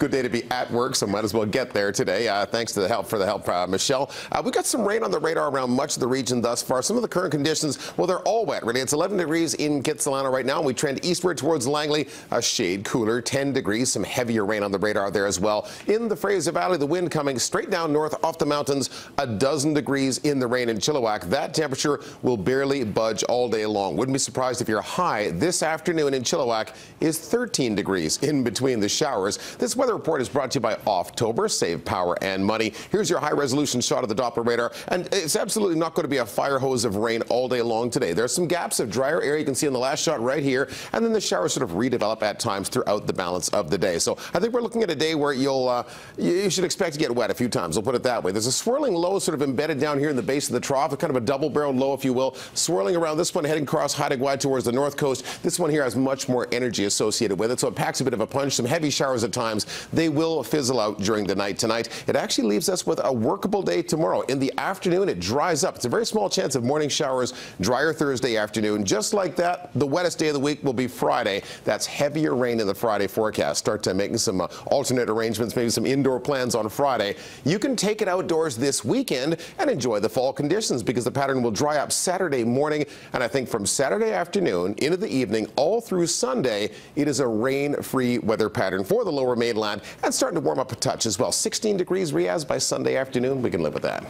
Good day to be at work, so might as well get there today. Uh, thanks to the help for the help, uh, Michelle. Uh, we got some rain on the radar around much of the region thus far. Some of the current conditions, well, they're all wet, really. It's 11 degrees in Kitsilano right now, and we trend eastward towards Langley. A shade cooler, 10 degrees. Some heavier rain on the radar there as well. In the Fraser Valley, the wind coming straight down north off the mountains, a dozen degrees in the rain in Chilliwack. That temperature will barely budge all day long. Wouldn't be surprised if your high this afternoon in Chilliwack is 13 degrees in between the showers. This weather report is brought to you by Offtober. Save power and money. Here's your high resolution shot of the Doppler radar. And it's absolutely not going to be a fire hose of rain all day long today. There's some gaps of drier air you can see in the last shot right here. And then the showers sort of redevelop at times throughout the balance of the day. So I think we're looking at a day where you'll uh, you should expect to get wet a few times. We'll put it that way. There's a swirling low sort of embedded down here in the base of the trough, kind of a double-barreled low, if you will, swirling around this one, heading across Haida towards the north coast. This one here has much more energy associated with it, so it packs a bit of a punch. Some heavy showers at times. They will fizzle out during the night tonight. It actually leaves us with a workable day tomorrow. In the afternoon, it dries up. It's a very small chance of morning showers, drier Thursday afternoon. Just like that, the wettest day of the week will be Friday. That's heavier rain in the Friday forecast. Start to making some uh, alternate arrangements, maybe some indoor plans on Friday. You can take it outdoors this weekend and enjoy the fall conditions because the pattern will dry up Saturday morning. And I think from Saturday afternoon into the evening all through Sunday, it is a rain-free weather pattern for the lower mainland and starting to warm up a touch as well. 16 degrees Riaz by Sunday afternoon. We can live with that.